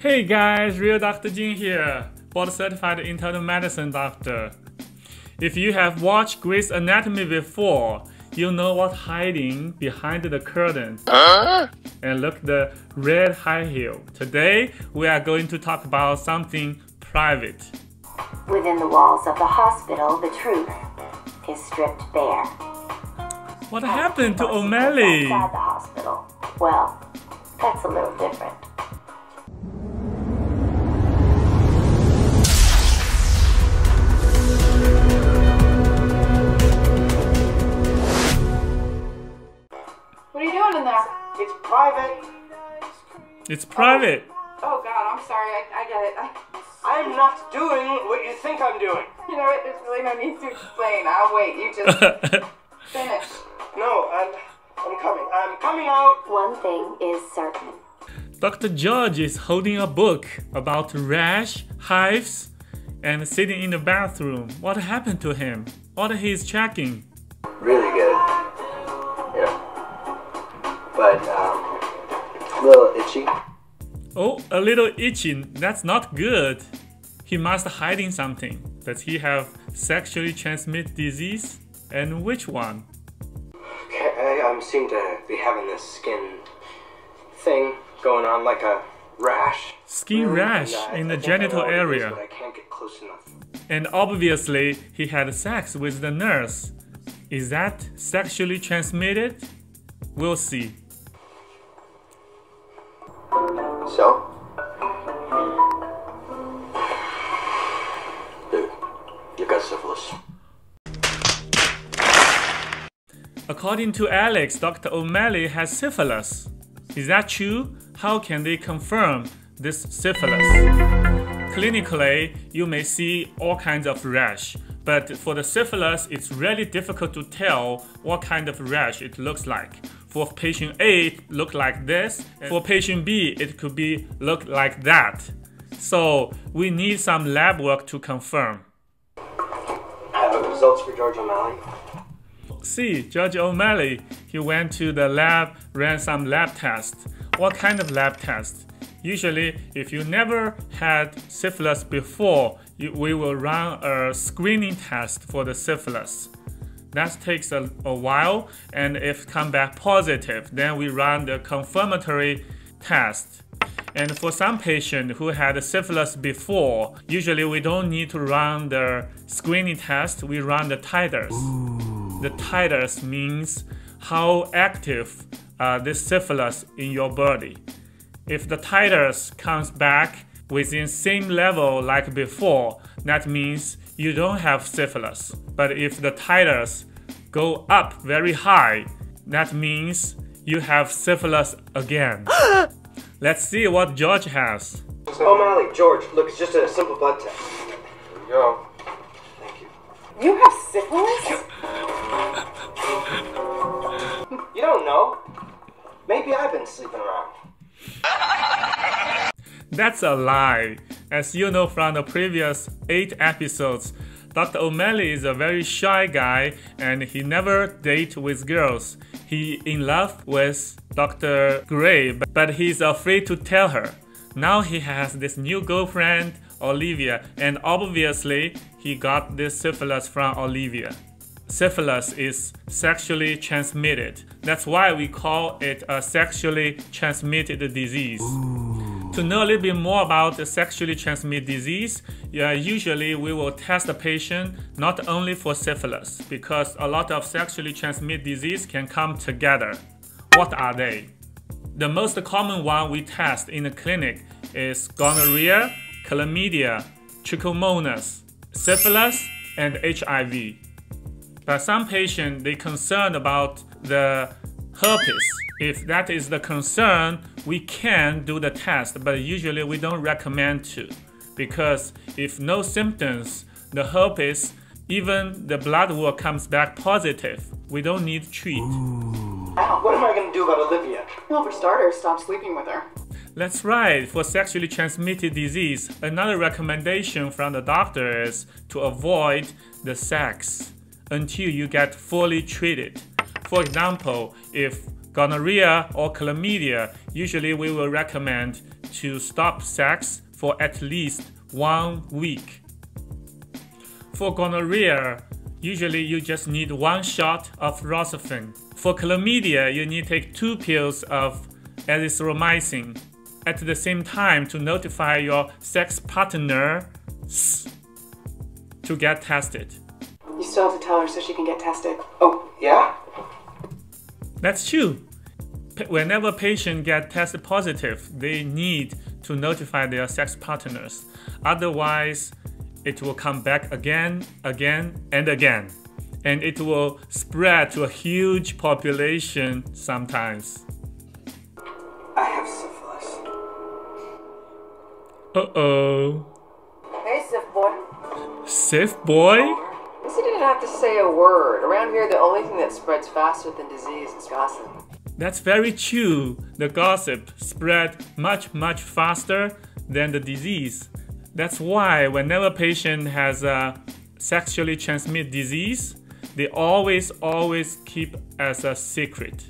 Hey guys, Real Dr. Jin here, board certified internal medicine doctor. If you have watched Grey's Anatomy before, you know what's hiding behind the curtain. And look the red high heel. Today we are going to talk about something private. Within the walls of the hospital, the truth is stripped bare. What happened to O'Malley? Outside the hospital. Well, that's a little different. What are you doing in there? It's private. It's private. Oh, oh God, I'm sorry. I, I get it. I, I'm not doing what you think I'm doing. you know what? There's really no need to explain. I'll wait. You just finish. No, I'm, I'm coming. I'm coming out. One thing is certain. Dr. George is holding a book about rash, hives, and sitting in the bathroom. What happened to him? What he's checking? really But um, a little itchy. Oh, a little itching. That's not good. He must hiding something. Does he have sexually transmitted disease? And which one? Okay, I um, seem to be having this skin thing going on, like a rash. Skin rash And, uh, in I the think I know genital is, area. but I can't get close enough. And obviously, he had sex with the nurse. Is that sexually transmitted? We'll see. So, dude, you got syphilis. According to Alex, Dr. O'Malley has syphilis. Is that true? How can they confirm this syphilis? Clinically, you may see all kinds of rash, but for the syphilis, it's really difficult to tell what kind of rash it looks like. For patient A, it look like this. For patient B, it could be look like that. So we need some lab work to confirm. Uh, results for George O'Malley. See, George O'Malley, he went to the lab, ran some lab tests. What kind of lab test? Usually, if you never had syphilis before, you, we will run a screening test for the syphilis. That takes a, a while, and if come back positive, then we run the confirmatory test. And for some patient who had syphilis before, usually we don't need to run the screening test, we run the titers. The titers means how active uh, this syphilis in your body. If the titers comes back within same level like before, that means you don't have syphilis. But if the titers go up very high, that means you have syphilis again. Let's see what George has. Oh, O'Malley, George, look, it's just a simple blood test. There you go. Thank you. You have syphilis? You don't know. Maybe I've been sleeping around. That's a lie. As you know from the previous 8 episodes, Dr. O'Malley is a very shy guy and he never date with girls. He in love with Dr. Grey, but- he's afraid to tell her. Now he has this new girlfriend, Olivia, and obviously he got this syphilis from Olivia. Syphilis is sexually transmitted. That's why we call it a sexually transmitted disease. To know a little bit more about the sexually transmitted disease, yeah, usually we will test the patient not only for syphilis, because a lot of sexually transmitted disease can come together. What are they? The most common one we test in the clinic is gonorrhea, chlamydia, trichomonas, syphilis, and HIV. But some patients they concerned about the herpes. If that is the concern, we can do the test, but usually we don't recommend to because if no symptoms, the herpes, even the blood work comes back positive, we don't need to treat. Ah, what am I gonna do about Olivia? Well, for starters, stop sleeping with her. That's right. For sexually transmitted disease, another recommendation from the doctor is to avoid the sex until you get fully treated. For example, if gonorrhea or chlamydia, usually we will recommend to stop sex for at least one week. For gonorrhea, usually you just need one shot of rocephin. For chlamydia, you need to take two pills of azithromycin at the same time to notify your sex partner to get tested. You still have to tell her so she can get tested. Oh, Yeah? That's true. Whenever patients get tested positive, they need to notify their sex partners. Otherwise, it will come back again, again, and again. And it will spread to a huge population sometimes. I have syphilis. Uh oh. hey, Syph boy. Safe boy? Guess have to say a word. Around here, the only thing that spreads faster than disease is gossip. That's very true. The gossip spread much, much faster than the disease. That's why whenever a patient has a sexually transmitted disease, they always, always keep as a secret.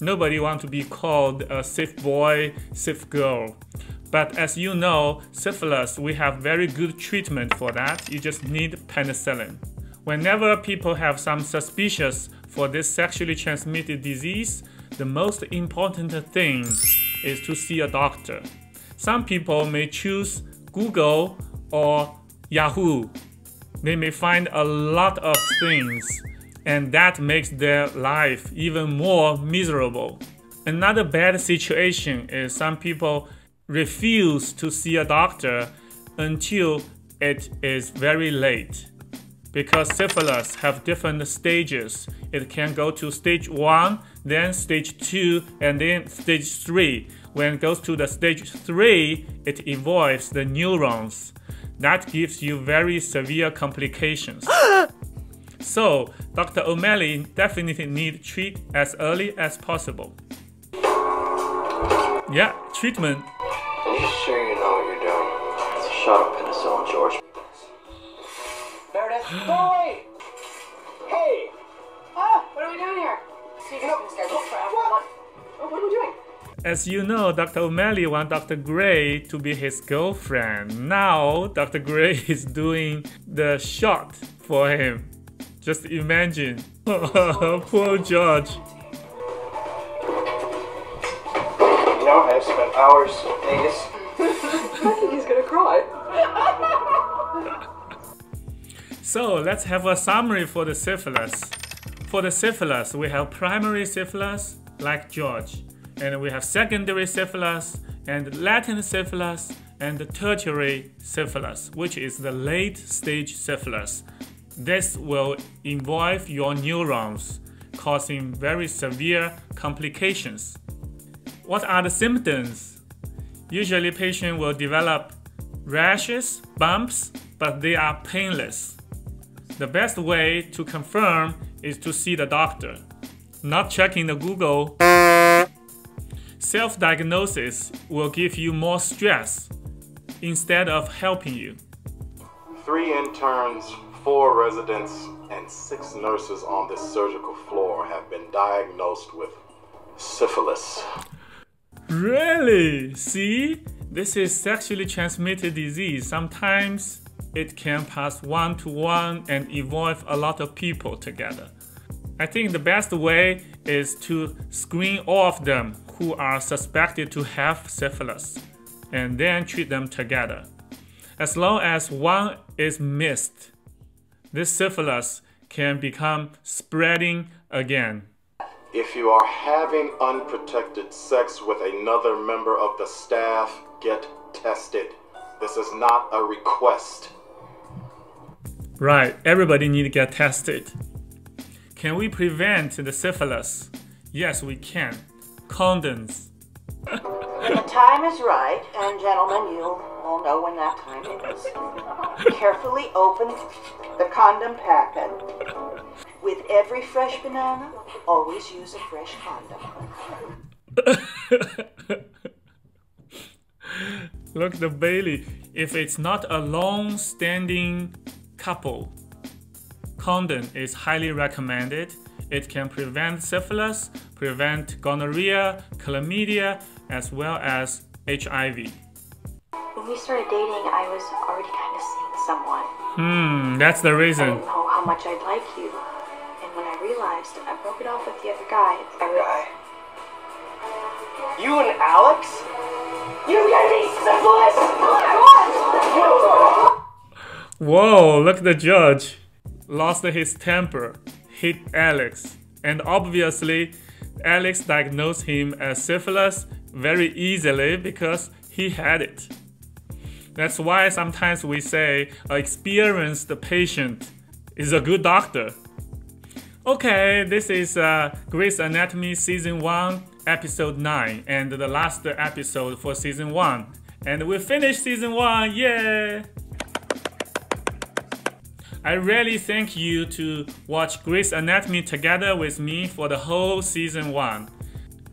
Nobody want to be called a safe boy, safe girl. But as you know, syphilis, we have very good treatment for that. You just need penicillin. Whenever people have some suspicious for this sexually transmitted disease, the most important thing is to see a doctor. Some people may choose Google or Yahoo. They may find a lot of things, and that makes their life even more miserable. Another bad situation is some people refuse to see a doctor until it is very late because syphilis have different stages. It can go to stage 1, then stage 2, and then stage 3. When it goes to the stage 3, it involves the neurons. That gives you very severe complications. so, Dr. O'Malley definitely need treat as early as possible. Yeah, treatment. Meredith? Boy! Hey! Ah, what are we doing here? Steven, open this guy. Look for What? Oh, what are we doing? As you know, Dr. O'Malley wants Dr. Grey to be his girlfriend. Now, Dr. Grey is doing the shot for him. Just imagine. Poor George. You know, I've spent hours So let's have a summary for the syphilis. For the syphilis, we have primary syphilis, like George, and we have secondary syphilis, and latent syphilis, and tertiary syphilis, which is the late stage syphilis. This will involve your neurons, causing very severe complications. What are the symptoms? Usually, patient will develop rashes, bumps, but they are painless. The best way to confirm is to see the doctor, not checking the Google. Self diagnosis will give you more stress instead of helping you. Three interns, four residents, and six nurses on this surgical floor have been diagnosed with syphilis. Really? See? This is sexually transmitted disease. Sometimes it can pass one to one and involve a lot of people together. I think the best way is to screen all of them who are suspected to have syphilis and then treat them together. As long as one is missed, this syphilis can become spreading again. If you are having unprotected sex with another member of the staff, get tested. This is not a request. Right, everybody need to get tested. Can we prevent the syphilis? Yes, we can. Condoms. When the time is right, and gentlemen, you'll all know when that time is. Carefully open the condom packet. With every fresh banana, always use a fresh condom. Look, the Bailey. If it's not a long standing couple, condom is highly recommended. It can prevent syphilis, prevent gonorrhea, chlamydia, as well as HIV. When we started dating, I was already kind of seeing someone. Hmm, that's the I reason. didn't know how much I'd like you. And when I realized, I broke it off with the other guy. I re- Guy? You and Alex? You get me syphilis! Whoa, look at the judge. Lost his temper, hit Alex. And obviously, Alex diagnosed him as syphilis very easily because he had it. That's why sometimes we say an experienced patient is a good doctor. Okay, this is uh, Grey's Anatomy Season 1, Episode 9, and the last episode for Season 1. And we finished Season 1, yay! I really thank you to watch Grey's Anatomy together with me for the whole Season 1.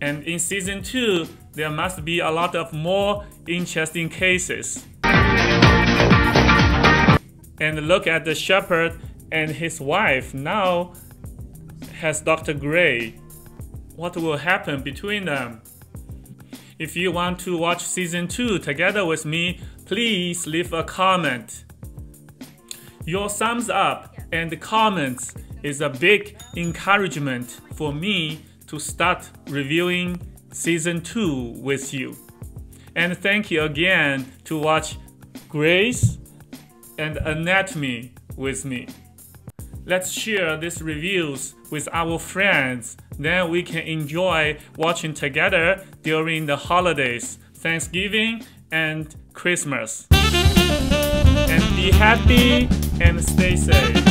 And in Season 2, there must be a lot of more interesting cases. And look at the shepherd and his wife now has Dr. Grey. What will happen between them? If you want to watch season 2 together with me, please leave a comment. Your thumbs up and comments is a big encouragement for me to start reviewing season 2 with you. And thank you again to watch Grace and Anatomy with me. Let's share these reviews with our friends. Then we can enjoy watching together during the holidays, Thanksgiving and Christmas. And be happy and stay safe.